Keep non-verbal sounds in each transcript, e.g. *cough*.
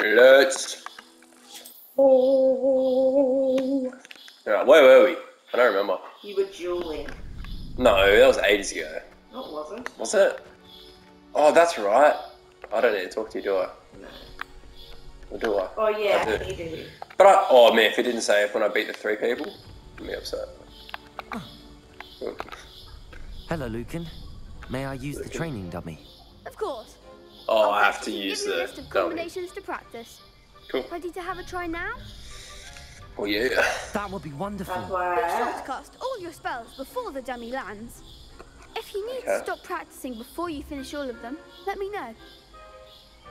Let's. Oh. Alright, where were we? I don't remember. You were dueling. No, that was ages ago. No, it wasn't. Was it? Oh, that's right. I don't need to talk to you, do I? No. Or do I? Oh yeah, I do. you do. But I, oh man, if it didn't say if when I beat the three people, I'd be upset. Hello, Lucan. May I use the training dummy? Of course. Oh, I'll I have to give use you a the list of combinations to practice. Cool. Ready to have a try now? Oh yeah. That would be wonderful. That's I sure cast all your spells before the dummy lands. If you need Okay. to stop practicing before you finish all of them, let me know.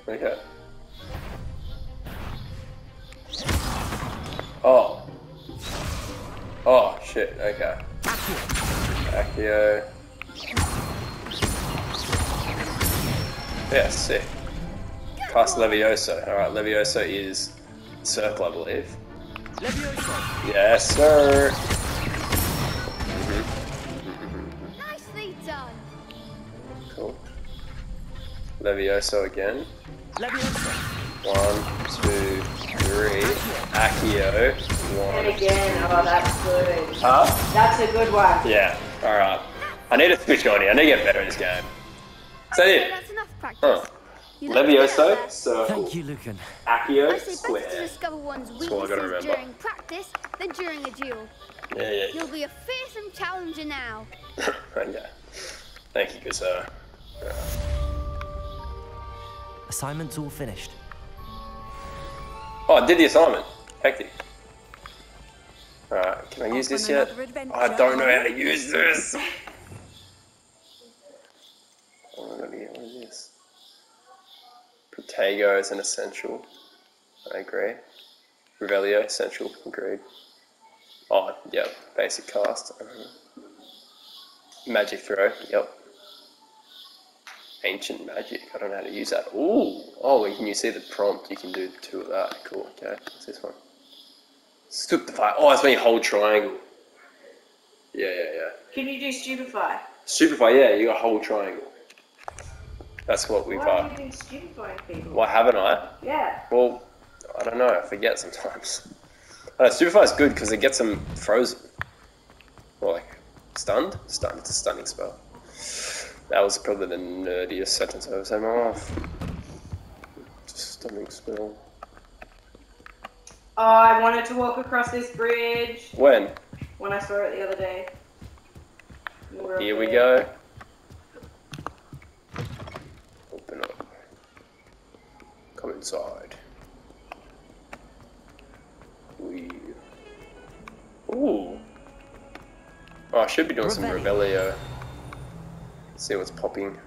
Okay. Oh. Oh shit. Okay. Accio. Yeah, sick. Cast Levioso. Alright, Levioso is Circle, I believe. Levioso. Yes, sir. Nicely done. Cool. Levioso again. Levioso. One, two, three. Accio. And One. again, oh that's good. Huh? That's a good one. Yeah. Alright. I need to switch on here. I need to get better in this game. So that Okay, it? that's practice. Huh. You like to get Levioso, there. circle. Thank you, Lucan. Accio, I say better to square. discover one's all I weaknesses gotta remember. during practice than during a duel. Yeah, yeah. You'll be a fearsome challenger now. *laughs* okay. Thank you, good sir. Assignment's all finished. Oh, I did the assignment. Hectic. Alright, can I use this yet? another I don't know how to use this. Oh, I gotta get what is this? Protego is an essential. I agree. Revelio, essential, agreed. Oh, yep, basic cast. Magic throw, yep. Ancient magic, I don't know how to use that. Ooh, oh, can you see the prompt, you can do two of that. Cool, okay, what's this one? Stupefy, oh, that's when you hold triangle. Yeah, yeah, yeah. Can you do stupefy? Stupefy, yeah, you got hold triangle. That's what we've, Why are you doing people? why haven't I? Yeah. Well, I don't know. I forget sometimes. *laughs* Uh, Stupefy is good because it gets them frozen. Or like stunned. Stunned. It's a stunning spell. That was probably the nerdiest sentence I've ever said in my life. Stunning spell. Oh, I wanted to walk across this bridge When? when I saw it the other day. We were up Here we go. Open up. Come inside. We. Ooh. Oh, I should be doing some Revelio. See what's popping.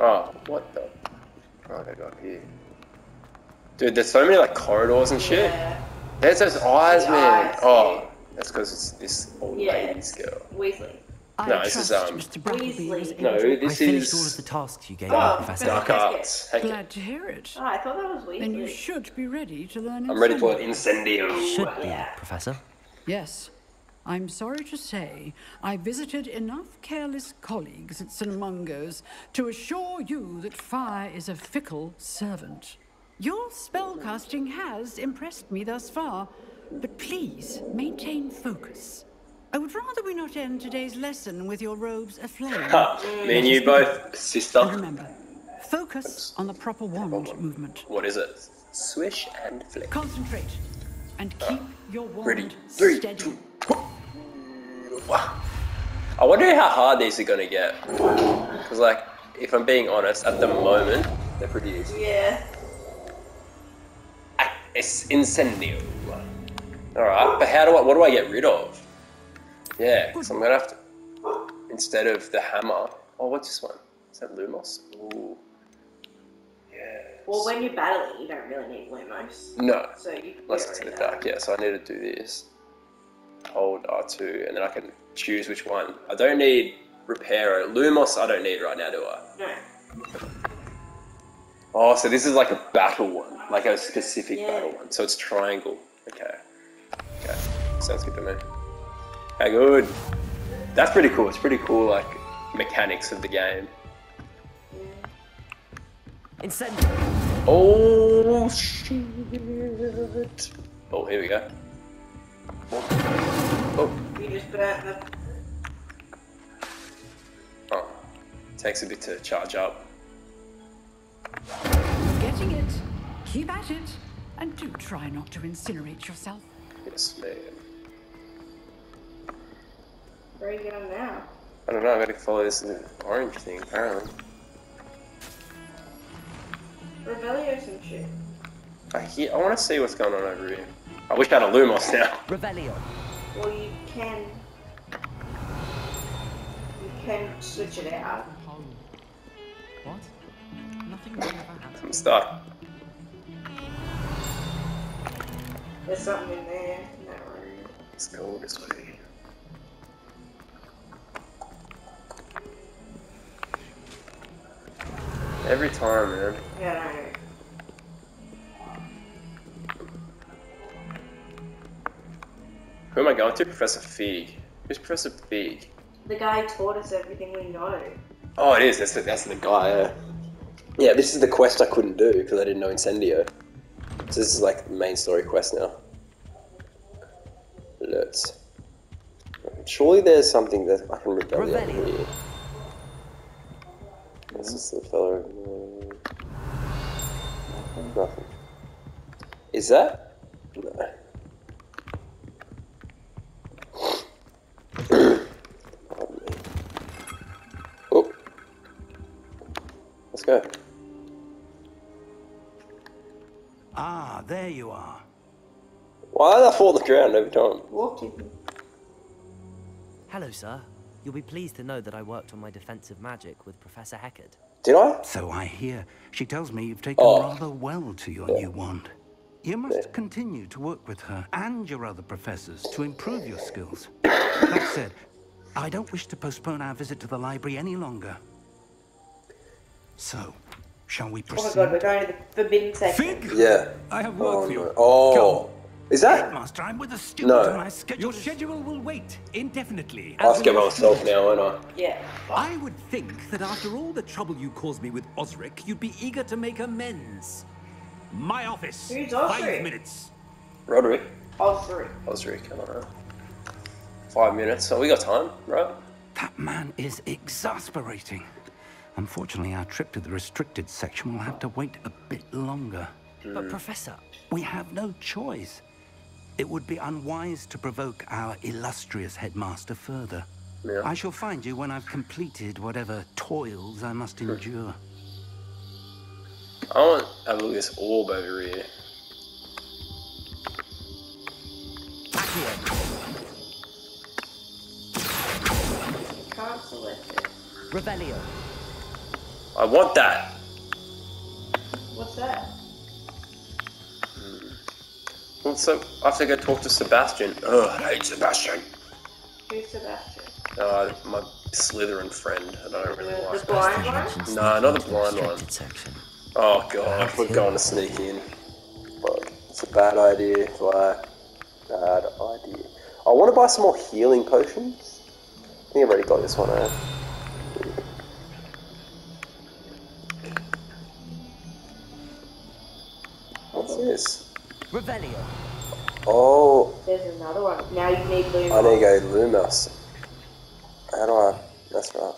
Oh, what the? Oh, they got here. Dude, there's so many like corridors and shit. Yeah. There's those eyes, The man. eyes, oh, that's because it's this old Yeah. lady's girl. Weasley. I No, this is, um, Mr. Weasley. No, able- I this finished is all of the tasks you gave Oh, me, Professor. Dark Dark Arts. Heck yeah. Glad to hear it. Oh, I thought that was Weasley. Then you should be ready to learn. I'm ready for an Incendio. incendio. Should be, Yeah. Professor. Yes. I'm sorry to say, I visited enough careless colleagues at St. Mungo's to assure you that fire is a fickle servant. Your spellcasting has impressed me thus far, but please maintain focus. I would rather we not end today's lesson with your robes aflame. Ha, *laughs* me and you both, sister. And sister. remember, focus on the proper wand movement. What is it? Swish and flick. Concentrate and keep your wand Ready? Three, steady. two, one. I wonder how hard these are gonna get. Because, like, if I'm being honest, at the moment, they're pretty easy. Yeah. Ah, It's incendio. Alright, but how do I, what do I get rid of? Yeah, so I'm gonna have to, instead of the hammer, oh, what's this one? Is that Lumos? Ooh. Yeah. Well, when you're battling, you don't really need Lumos. No, So you get get to the dark, yeah. So I need to do this. Hold R2, and then I can choose which one. I don't need repair. Lumos I don't need right now, do I? that. Oh, so this is like a battle one, like a specific Yeah. battle one. So it's triangle. Okay. Okay. Sounds good to me. Hey, good. That's pretty cool. It's pretty cool, like mechanics of the game. Incendio. Oh shit! Oh, here we go. Oh, You just burnt the. oh. Takes a bit to charge up. Getting it. Keep at it. And do try not to incinerate yourself. Yes, man. Where are you going now? I don't know. I gotta follow this orange thing apparently. Revelio some shit. I hear. I want to see what's going on over here. I wish I had a Lumos now. Revelio. Well, you can. You can switch it out. What? Nothing wrong with that. I'm stuck. There's something in there in that room. Let's go this way. Every time, man. Yeah, I know. Who am I going to? Professor Fig. Who's Professor Fig? The guy taught us everything we know. Oh, it is. That's the, that's the guy. Yeah. yeah, this is the quest I couldn't do because I didn't know Incendio. So this is like the main story quest now. Let's. Surely there's something that I can rebel on here. This is the fellow. Nothing. Is that? No. Oh. Let's go. Ah, there you are. Why did I fall on the ground every time? Walked in. Hello, sir. You'll be pleased to know that I worked on my defensive magic with Professor Hecat. Did I? So I hear. She tells me you've taken Oh. rather well to your new wand. You must continue to work with her and your other professors to improve your skills. *coughs* That said, I don't wish to postpone our visit to the library any longer. So, shall we proceed? Oh my god, we're going to the forbidden section. Fig! Yeah. I have work Oh, for you. no. oh. Is that? Headmaster, I'm with a student No. and my schedule Your schedule will wait indefinitely. I'll as myself now, won't I? Yeah. I would think that after all the trouble you caused me with Osric, you'd be eager to make amends. My office. Who's Osric? Five minutes. Roderick. Osric. Osric, I don't know. Five minutes. So we got time, right? That man is exasperating. Unfortunately, our trip to the restricted section will have to wait a bit longer. Hmm. But, Professor, We have no choice. It would be unwise to provoke our illustrious headmaster further. Yeah. I shall find you when I've completed whatever toils I must hmm. endure. I want to have a look at this orb over here. Accio. Can't select it. Revelio. I want that. What's that? Well, so I have to go talk to Sebastian. Ugh, I hate Sebastian. Who's Sebastian? Uh, my Slytherin friend. and I don't really The, like. the blind one? Mentions No, sneaking not the blind one. restricted Section. Oh god, we're going to sneak in. Fuck, it's a bad idea. Like, bad idea. I want to buy some more healing potions. I think I've already got this one. Eh? Now you need blue. I need to go Lumos. How do I? That's right.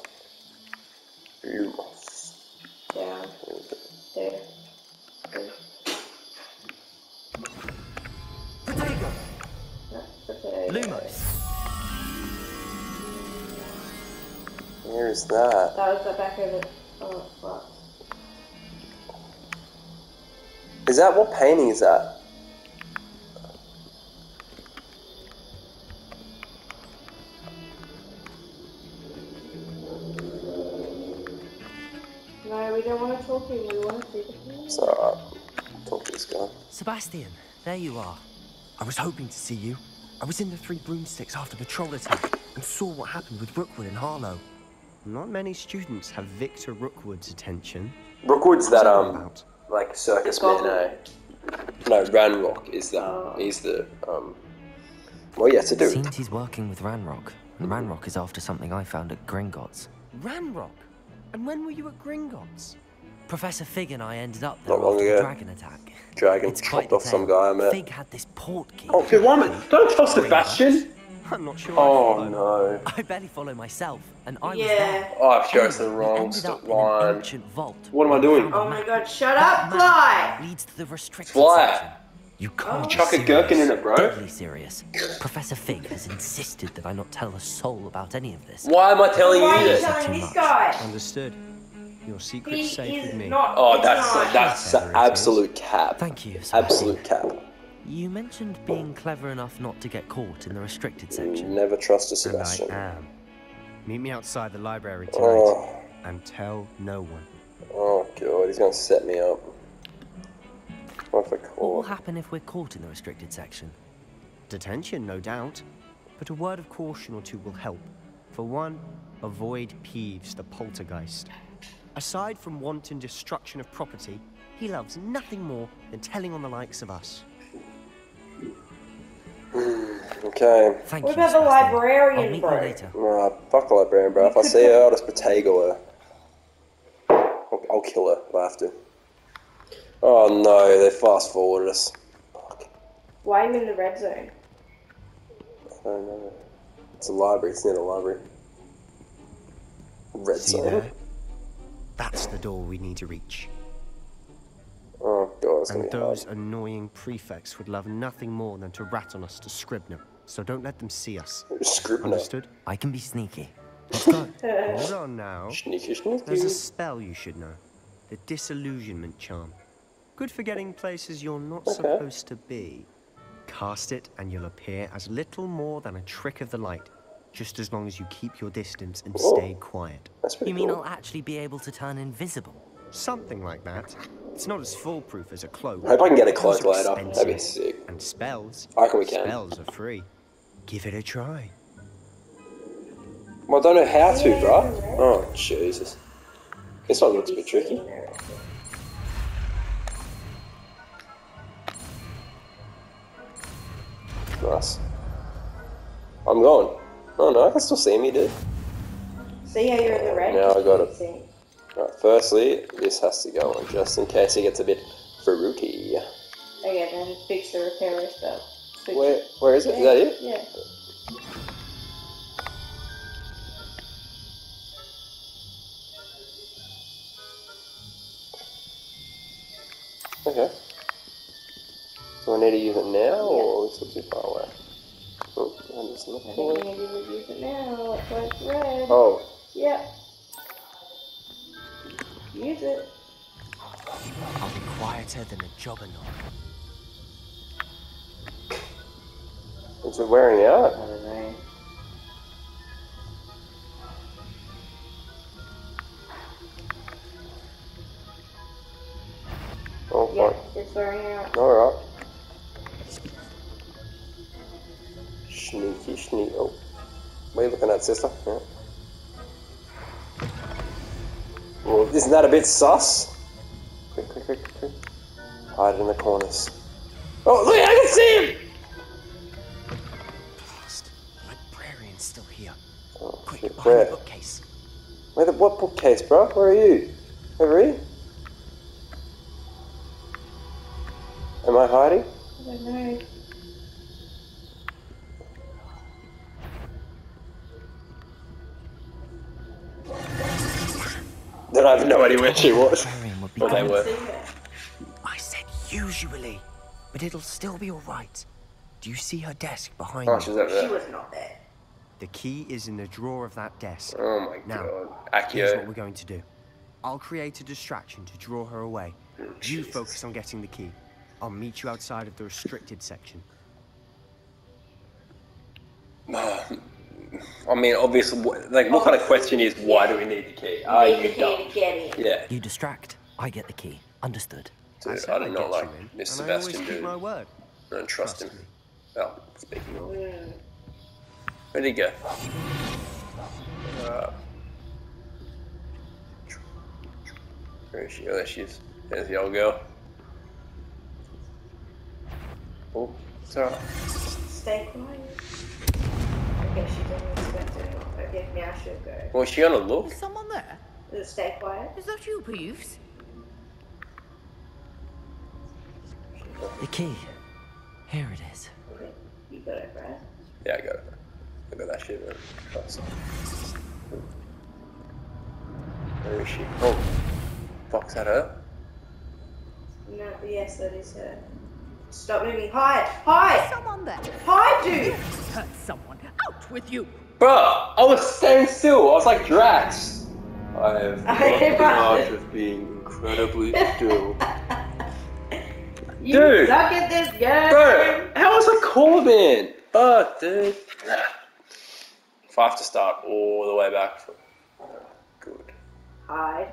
Lumos. Down. There. There. Protego. That's potato. Lumos. Where is that? That was the back of it. Oh, fuck. Is that what painting is that? Sebastian, there you are. I was hoping to see you. I was in the Three Broomsticks after the troll attack and saw what happened with Rookwood and Harlow. Not many students have Victor Rookwood's attention. Rookwood's that all um about? like circus The man, eh? No, Ranrock is the Oh. he's the um well yeah, to do. Seems he's working with Ranrock, and Ranrock is after something I found at Gringotts. Ranrock? And when were you at Gringotts? Professor Fig and I ended up there Not there long the ago. dragon attack. Dragon It's quite chopped the off some guy I met. Fig had this port key. Oh, good woman. Don't trust Sebastian. *laughs* I'm not sure. Oh I no. I barely follow myself, and I was Yeah. there. Oh, I've chosen the wrong ended st- up in an line. ancient vault. What am I doing? Oh my god, shut up, Fly! Leads to the restricted Fly. section. You can't oh. be Chuck a serious. gherkin in it, bro. Deadly serious. Professor Fig has insisted that I not tell a soul about any of this. Why am I telling Why are you you this? telling Too this much. guy? Understood. Your secret's He safe with is me. not. Oh, it's that's not. that's Whatever absolute cap. Thank you. Sebastian. Absolute cap. You mentioned being clever enough not to get caught in the restricted section. Never trust a And I Sebastian. am. Meet me outside the library oh. tonight. Oh, And tell no one. oh god, he's gonna set me up. What if I What will happen if we're caught in the restricted section? Detention, no doubt. But a word of caution or two will help. For one, avoid Peeves, the poltergeist. Aside from wanton destruction of property, he loves nothing more than telling on the likes of us. *sighs* Okay. Thank What you. about the librarian, I'll meet bro? you later. Nah, fuck the librarian, bro. If I see her, I'll just Protego her. I'll, I'll kill her if I have to. Oh no, they fast forwarded us. Fuck. Why are you in the red zone? I don't know. It's a library. It's near the library. Red See zone. there? That's the door we need to reach. Oh god, And those hard. annoying prefects would love nothing more than to rat on us to Scribner. So don't let them see us. Scribner. Understood? I can be sneaky. Let's go. *laughs* Hold on now. Sneaky, sneaky. There's a spell you should know. The disillusionment charm. Good for getting places you're not Okay. supposed to be. Cast it and you'll appear as little more than a trick of the light. Just as long as you keep your distance and Oh. stay quiet. That's You mean cool. I'll actually be able to turn invisible? Something like that. It's not as foolproof as a cloak. I hope I can get a cloak are later. That'd be sick. And spells. I reckon we can. Spells are free. Give it a try. Well, I don't know how to, bruh. Oh, Jesus. This one looks a bit tricky. Nice. I'm going. Oh no, I can still see me, dude. See how you're in the red? Now I got it. See. Alright, firstly, this has to go on just in case it gets a bit fruity. Okay, then fix the repair stuff. Switch Where, it. where is it? Is that it? Yeah. Okay. So I need to use it now, or is it too far away? Oh, I'm just I looking think we away. need use it now. That's why it's red. Oh, Yep. Use it. I'll be quieter than a jobberknoll. is it wearing out? I don't know. You sister? Yeah. Well, isn't that a bit sus? Quick, quick, quick, quick. Hide in the corners. Oh, look, I can see him! Blast. Librarian's still here. Oh, Quick, shit. Where? the bookcase. Where the, what bookcase, bro? Where are you? Then I have no idea where she was. Librarian would be Well, they were. I said usually, but it'll still be all right. Do you see her desk behind Oh, me? she's over She was not there. The key is in the drawer of that desk. Oh my Now, god. Here's what we're going to do. I'll create a distraction to draw her away. You Jesus. focus on getting the key. I'll meet you outside of the restricted section. I mean, obviously, what, like, what kind of question is why do we need the key? Are need the you key dumb? to get in. Yeah, You distract, I get the key. Understood. dude, I I'd do not like you in, this I Sebastian keep dude. my word. I don't trust, Trust him. me. Oh, speaking of, Mm. where'd he go? Uh, where is she? Oh, there she is. There's the old girl. Oh, it's alright. Stay quiet think she's in the I should go. Was she on a look? Is someone there? Is stay quiet? Is that you, Peeves? The key. Here it is. Okay. You got it, right? Yeah, I got it. I got that shit. Where is she? Oh, Fox, that her? No, yes, that is her. Stop moving. Hide! Hide! Someone there. Hide, dude! Hurt someone. Out with you! Bruh, I was standing still. I was like Drax. I have *laughs* the art of being incredibly *laughs* still. You Dude. suck at this game! Bro, how was a Corbin? Fuck, dude. If I have to start all the way back from. Good. Hi.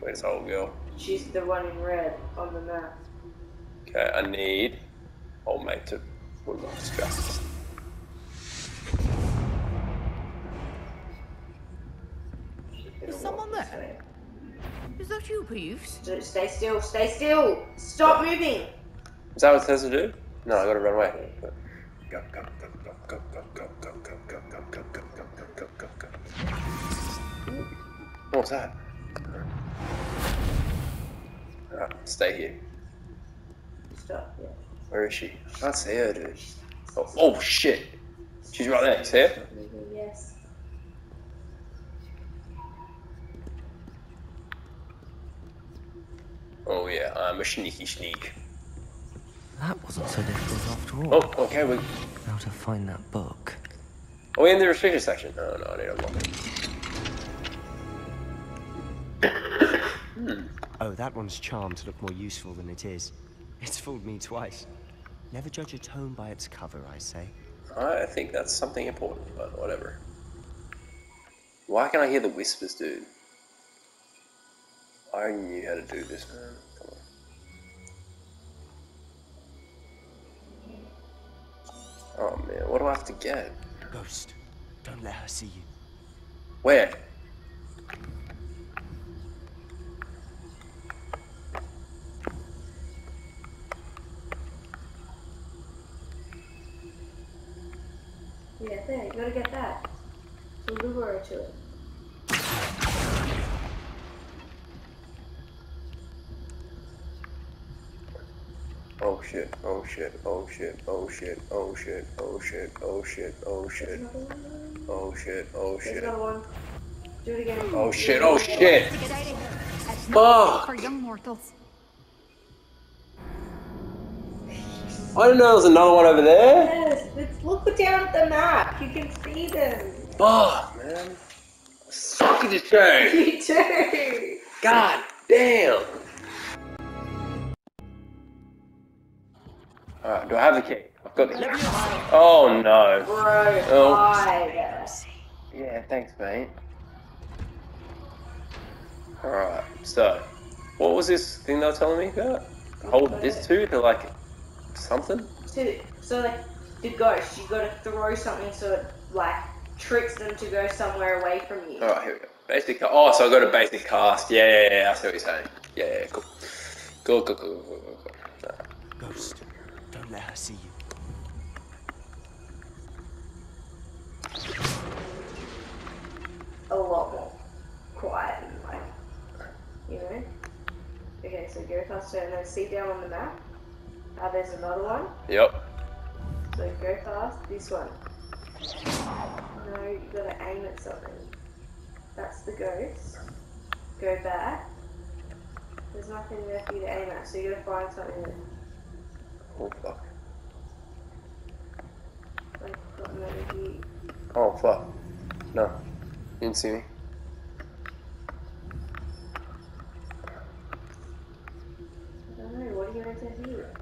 Where's the old girl? She's the one in red on the map. Okay, I need old mate to put my distract. Is someone there? Is that you, Peeves? Stay still, stay still! Stop moving! Is that what it says to do? No, I gotta run away. Go, go, go, go, go, go, go, go, go, go, go, go, go, go, go, go, go, go. What was that? Alright, stay here. Stop, yeah. Where is she? I can't see her, dude. Oh, oh shit! She's right there. See her? Yes. Oh yeah, I'm a sneaky sneak. That wasn't so difficult after all. Oh, okay, we. How to find that book. Are we in the restricted section? Oh no, I need to unlock it. Oh, that one's charmed to look more useful than it is. It's fooled me twice. Never judge a tone by its cover, I say. I think that's something important, but whatever. Why can I hear the whispers, dude? I knew how to do this, man. Come on. Oh man, what do I have to get? Ghost, don't let her see you. Where? Yeah, there, you gotta get that. So lure her to it. Oh shit, oh shit, oh shit, oh shit, oh shit, oh shit, oh shit, oh shit, Another one. oh shit, oh There's shit. another one. Do it again. Oh shit, oh shit! To get out of here. It's Fuck. not safe for young mortals. I didn't know there was another one over there. Yes, let's look down at the map. You can see them. Fuck, man. Suck at this game. *laughs* You do. God damn. Alright, do I have the key? I've got the key. Oh no. Bro, Oh. Yeah, thanks, mate. Alright, so, what was this thing they were telling me about? Hold this to to like something? So, so like the ghost, you gotta throw something so it like tricks them to go somewhere away from you. Alright, here we go. Basic ca- Oh, so I got a basic cast. Yeah, yeah, yeah, I see what you're saying. Yeah, yeah, cool. Cool, cool, cool, cool, cool, cool. Alright. Ghost, don't let her see you. A lot more quiet and like, you know. Okay, so go faster and then see down on the map. Uh, there's another one. Yep. So go fast. This one. No, you gotta aim at something. That's the ghost. Go back. There's nothing there for you to aim at, so you gotta find something that, Oh, fuck. like something over here. Oh, fuck. No. You didn't see me. I don't know. What are you meant to hear?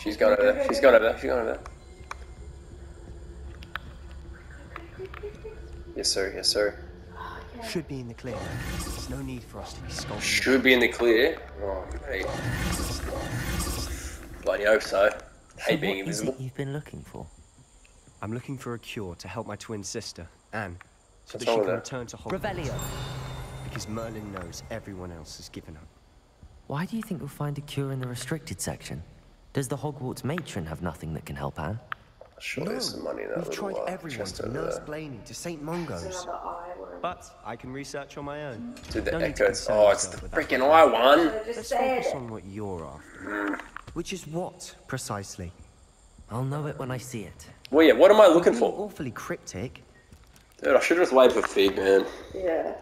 She's gone over there. She's gone over there. She's gone over there. Yes, sir. Yes, sir. Should be in the clear. There's no need for us to be skulking. Should be in the clear. Oh, mate. Bloody hope so. Hate being what is invisible. it you've been looking for? I'm looking for a cure to help my twin sister, Anne, so What's that she can with that? return to Hogwarts. Revelio. Because Merlin knows everyone else has given up. Why do you think you'll find a cure in the restricted section? Does the Hogwarts matron have nothing that can help Anne? Surely there's some money in that we've tried uh, everyone chest from Nurse there. Blainey to St. Mungo's. another eye one. But I can research on my own. Dude, the No need echoes. Oh, it's the yourself with freaking eye one. Let's focus on what you're after. Which is what, precisely? I'll know it when I see it. Well, yeah, what am I looking for? awfully cryptic. Dude, I should have just waited for Fig, man. Yeah.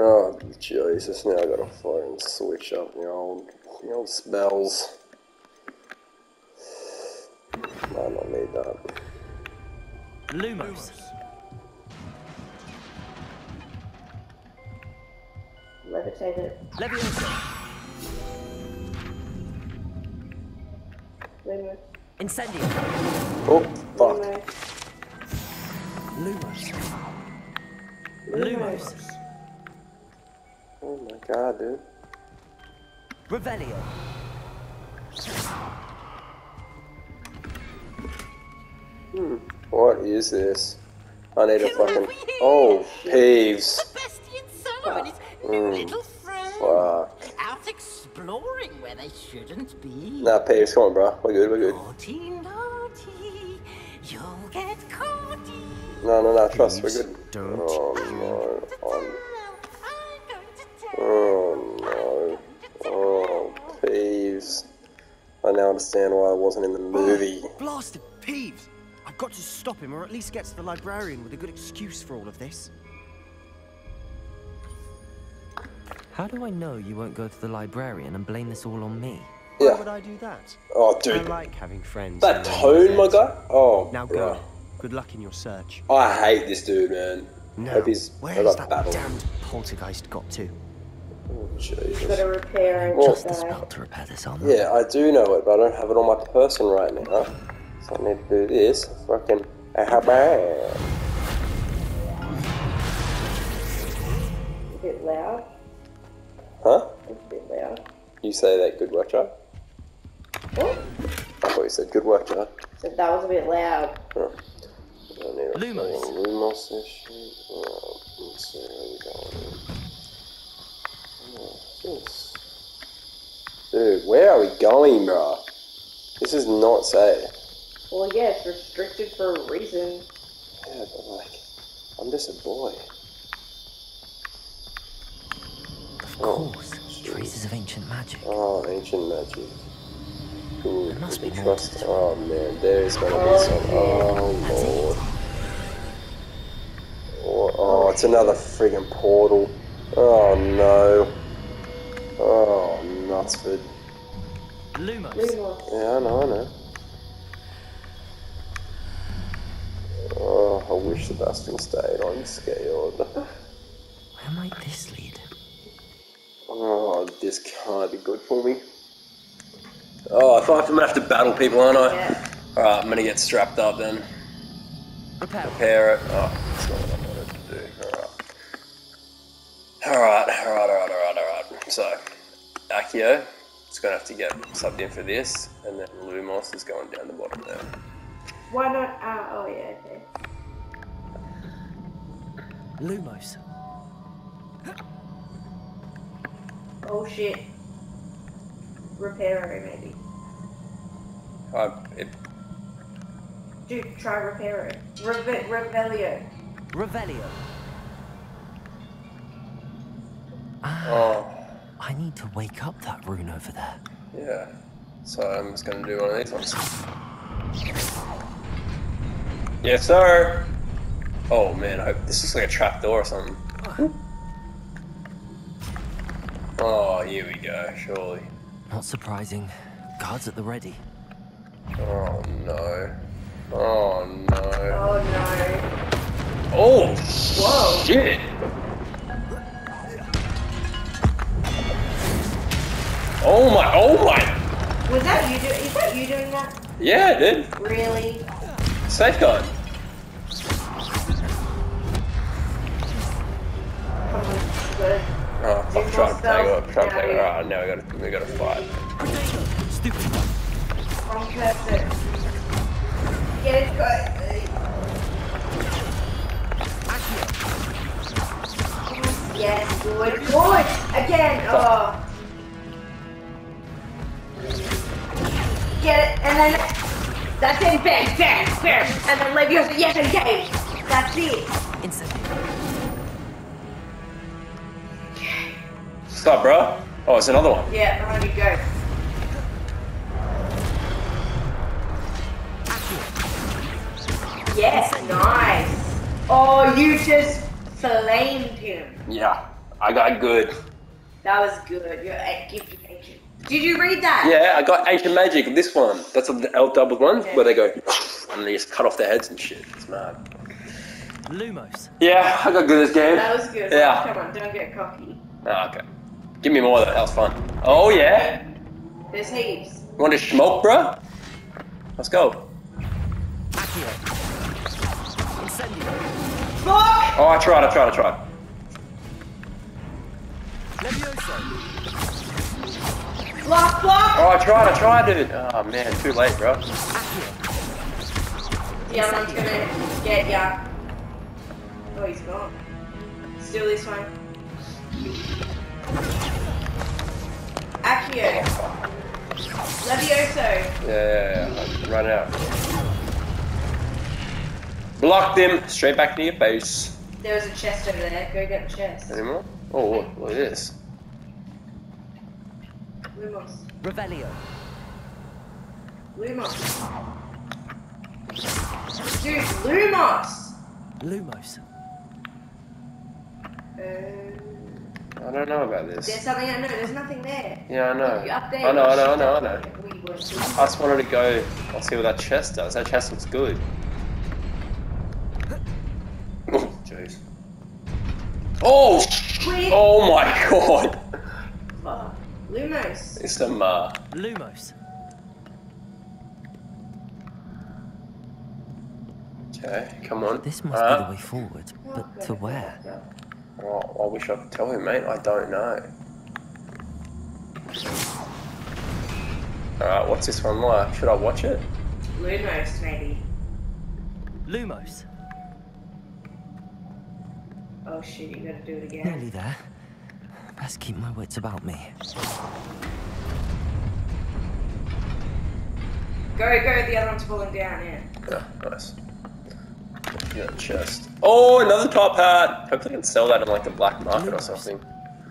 Oh, Jesus, now I gotta fucking switch up the old, the old spells. Might not need that. Lumos. Levitate it. Leviosa. Lumos. Incendio. Oh, god, dude. Revelio. What is this? I need a fucking. Oh, Peeves. Sebastian Sallow and his Mm. Fuck. Out exploring where they shouldn't be. Nah, Peeves, come on, bro. We're good, we're good. Naughty, naughty, you'll get caught. No, no, no, trust, we're good. Don't. Oh no. I'm On. Now understand why I wasn't in the movie. Blasted Peeves! I've got to stop him, or at least get to the librarian with a good excuse for all of this. How do I know you won't go to the librarian and blame this all on me? Yeah. Why would I do that? Oh, dude. I dude. like having friends. That tone, my best. guy? Oh, Now bro. go. Good luck in your search. I hate this dude, man. Now, Hope he's where's that battle. damned poltergeist got to? Oh, Jesus. Gotta repair it. Well- Just the guy. spell to repair this armor. Yeah, I do know it, but I don't have it on my person right now. So I need to do this. Fucking. A bit loud. Huh? It's a bit loud. You say that good work, Joe? Oh, I thought you said good work, Joe. so that was a bit loud. Huh. I need a Lumos. Lumos and shit. Oh, let's see how we going. Oh, this. Dude, where are we going, bro? This is not safe. Well, yeah, it's restricted for a reason. Yeah, but like, I'm just a boy. Of course. Traces of ancient magic. Oh, ancient magic. Ooh, There must be more trust. Oh man, there's gonna be Oh, some. Oh lord. Oh, oh, it's another friggin' portal. Oh no. Oh, Nutsford. Lumos. Lumos. Yeah, I know, I know. Oh, I wish Sebastian stayed unscaled. *laughs* Where might this lead? Oh, this can't be good for me. Oh, I thought I'm gonna have to battle people, aren't I? Yeah. Alright, I'm gonna get strapped up then. Repair. Repair it. Oh, that's not what I wanted to do. Alright. Alright, alright, alright, alright, alright. So, Accio is gonna have to get subbed in for this, and then Lumos is going down the bottom there. Why not? Ah, oh yeah, okay. Lumos. Oh shit. Repair maybe. I, it, Dude, try repair it. Reve- Revelio. Revelio. Ah, oh, I need to wake up that rune over there. yeah. So I'm just gonna do one of these ones. Yes, sir! Oh man, I hope this looks like a trap door or something. Oh, here we go, surely. Not surprising. Guards at the ready. Oh no. Oh no. Oh no. Oh Whoa. shit! Oh my, oh my! Was that you doing? Is that you doing that? Yeah, dude. Really? Safeguard. Oh, fuck, Use trying to spells. it, trying to it. Yeah, Alright, now we gotta, we gotta fight. Stupid. Wrong person. Get it, go. Yes, good, good. Again. Oh. Get it, and then That's it, bang, bang, bang. And then Leviosa, yes, engage. That's it. Instant. Stop, bro. Oh, it's another one. Yeah, behind you go. Yes, nice. Oh, you just flamed him. Yeah, I got good. That was good. You're a gifted ancient. Did you read that? Yeah, I got ancient magic this one. That's the L double one where they go and they just cut off their heads and shit. It's mad. Lumos. Yeah, I got good at this game. That was good. Yeah. Come on, don't get cocky. Ah, okay. Give me more of that. That was fun. Oh yeah. There's heaps. You want to smoke, bro? Let's go. Fuck! Oh, I tried. I tried. I tried. Levioso. Block, block! Oh, I tried. I tried, dude. Oh man, too late, bro. Other one's gonna get ya. Oh, he's gone. Still this one. Accio. Levioso. Yeah, yeah, yeah. I Run out. Block them Straight back to your base. There was a chest over there. Go get the chest. Any more? Oh, look, look at this. Lumos. Revelio. Lumos. Dude, Lumos! Lumos. Uh, I don't know about this. there's this. something I know. There's nothing there. Yeah, I know. You up there. I know, I know, I know, I know. I just wanted to go. I'll see what that chest does. That chest looks good. *coughs* Oh, jeez. Oh! sh- Quick! Oh my *laughs* god! Fuck. Lumos. It's some, uh. Lumos. Okay, come on. This must Uh, be the way forward, but to where? Oh, I wish I could tell you, mate. I don't know. Alright, what's this one like? Should I watch it? Lumos, maybe. Lumos. Oh shit, you gotta do it again. Nearly there. Best keep my wits about me. Go, go, the other one's falling down, yeah. Yeah, nice. Yeah, chest. Oh, another top hat! Hopefully I can sell that in like the black market or something.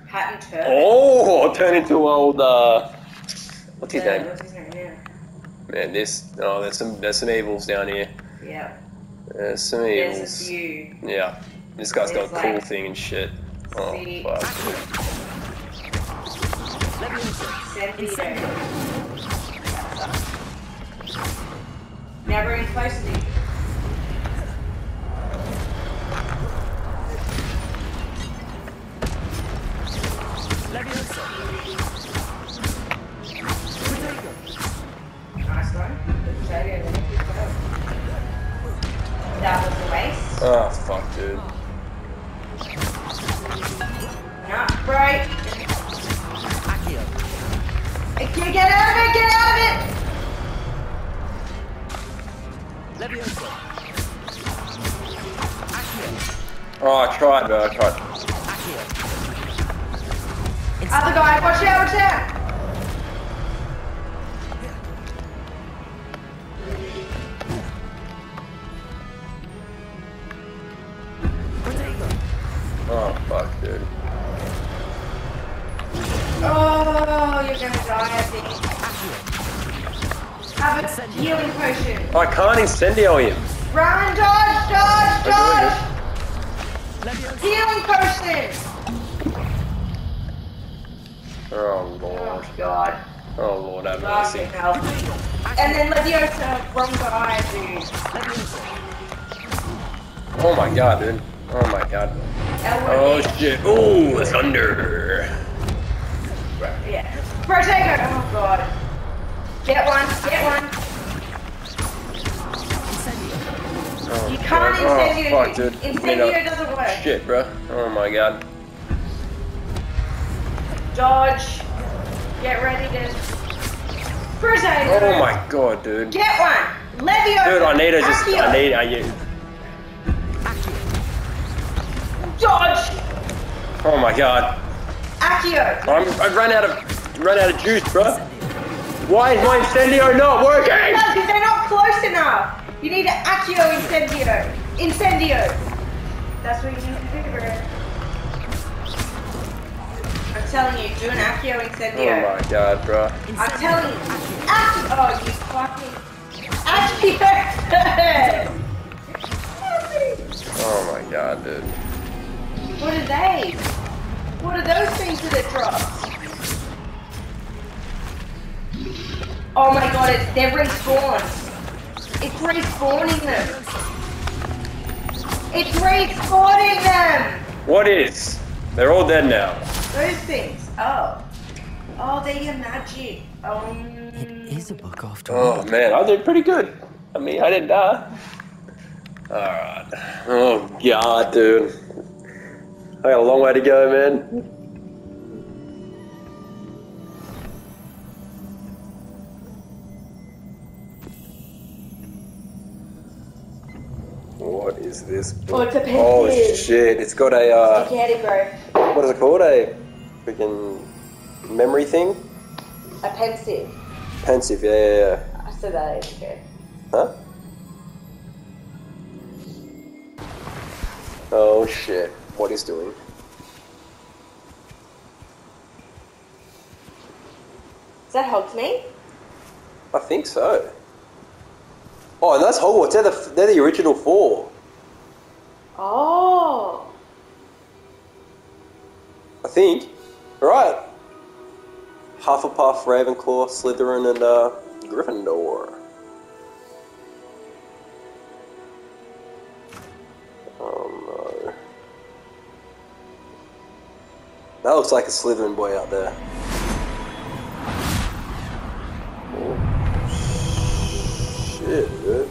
Hat and turret. Oh, I'll turn into old, uh. What's his Uh, name? What's his name, yeah. Man, this. Oh, there's some there's some evils down here. Yeah. There's some evils. There's a evils. few. Yeah. This guy's got a There's cool like- thing and shit. Oh, fuck. Sanvito. Now bring it close to me. Levioso. Nice one. Potato, then you go. That was the waste. Oh, fuck, dude. Not I can't get out of it! Get out of it! Levioso. Accio. Oh, I tried, bro. I tried. Accio. Other guy, watch out! Watch out! Oh, fuck, dude. Oh, you're gonna die, I think. Have a healing potion. I can't incendio him. Run, dodge, dodge, dodge! Healing potion! Oh, Lord. Oh, God. Oh, Lord, have Fucking mercy. hell. And then Leviosa, wrong guy, dude. Levioso. Oh, my God, dude. Oh, my God. L1 Oh, hit. shit. Ooh, thunder. Protego! Oh, God. Get one, get one. Oh, You can't God. incendio. Oh, fuck, dude. Incendio doesn't work. Shit, bro. Oh, my God. Dodge. Get ready to. Protego! Oh, my God, dude. Get one! Leviosa! Dude, I need to just. I Accio. need. I need. Dodge! Oh, my God. Accio! I'm, I've run out of. Ran out of juice, bro. Why is my incendio not working? No, because they're not close close enough. You need an Accio Incendio. Incendio. That's what you need to do, bro. I'm telling you, do an Accio incendio. Oh my god, bro. I'm telling you, Accio. Oh, you fucking Accio. Oh my god, dude. What are they? What are those things that it drops? Oh my god, it's, they're respawned. It's respawning them. It's respawning them! What is? They're all dead now. Those things. Oh. Oh, they're your magic. Um, It is a book after all. Oh man, I did pretty good. I mean, I didn't die. Alright. Oh god, dude. I got a long way to go, man. What is this book? Oh, it's a Oh pencil. shit, it's got a, uh, bro. what is it called? A freaking memory thing? A Pensieve. Pensieve, yeah, yeah, yeah. I said that ages ago. Huh? Oh shit, what he's doing. Is that Hogsmeade? I think so. Oh, and that's Hogwarts. They're the, they're the original four. Oh. I think. Right. Hufflepuff, Ravenclaw, Slytherin, and uh, Gryffindor. Oh no. That looks like a Slytherin boy out there. Oh.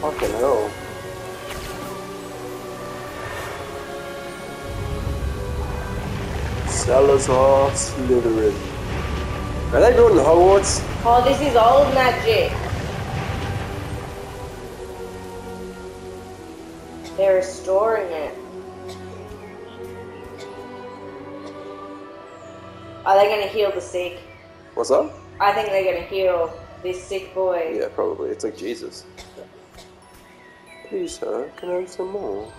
Fucking hell. Salazar Slytherin. Are they building Hogwarts? Oh, this is old magic. They're restoring it. Are they going to heal the sick? What's up? I think they're going to heal this sick boy. Yeah, probably. It's like Jesus. Please, sir, can I have some more?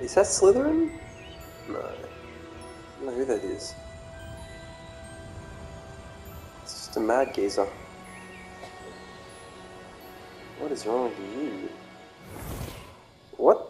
Is that Slytherin? No. I don't know who that is. It's just a mad geezer. What is wrong with you? What?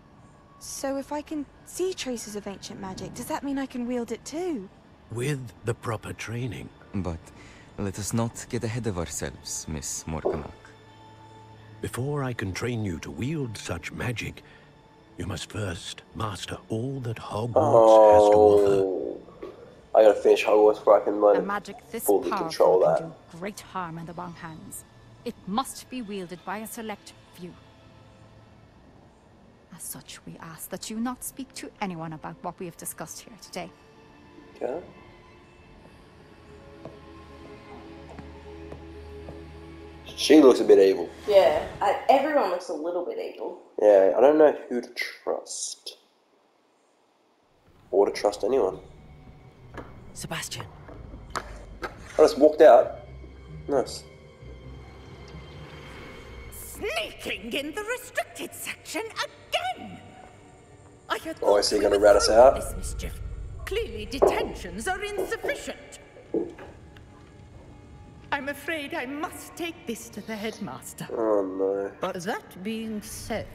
So if I can see traces of ancient magic, does that mean I can wield it too? With the proper training. But let us not get ahead of ourselves, Miss Morganach. Before I can train you to wield such magic, you must first master all that Hogwarts has to oh. offer. Oh. I gotta finish Hogwarts before I can A like, magic this fully powerful control can that. do great harm in the wrong hands. It must be wielded by a select few. As such, we ask that you not speak to anyone about what we have discussed here today. Okay. She looks a bit evil. Yeah, I, everyone looks a little bit evil. Yeah, I don't know who to trust. Or to trust anyone. Sebastian. I just walked out. Nice. Sneaking in the restricted section again! I had Oh, I see thought you're we gonna rat us out. This mischief. Clearly, detentions are insufficient. I'm afraid I must take this to the headmaster. Oh no. But that being said,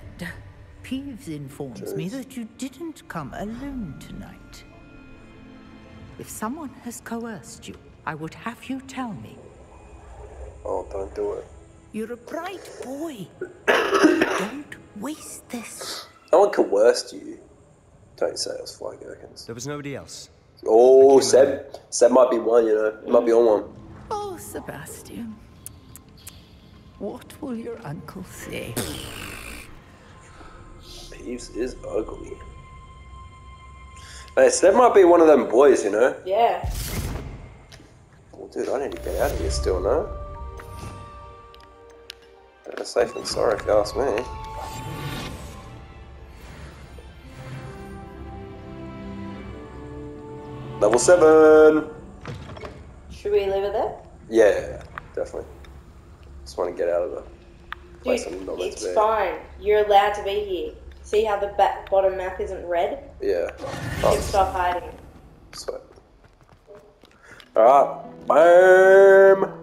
Peeves informs me that you didn't come alone tonight. If someone has coerced you, I would have you tell me. Oh, don't do it. You're a bright boy. *coughs* don't waste this. No one coerced you. Don't say it was fly gherkins. There was nobody else. Oh, Seb. Seb might be one, you know. He might be on one. Oh, Sebastian. What will your uncle say? Peeves is ugly. Hey, Seb might be one of them boys, you know. Yeah. Well, dude, I need to get out of here still, no? Better safe than sorry if you ask me. Level 7! Should we leave it there? Yeah, definitely. Just want to get out of the place Dude, I'm not it's fine. You're allowed to be here. See how the back bottom map isn't red? Yeah. You Oh, can stop hiding. sweat. Alright. Boom!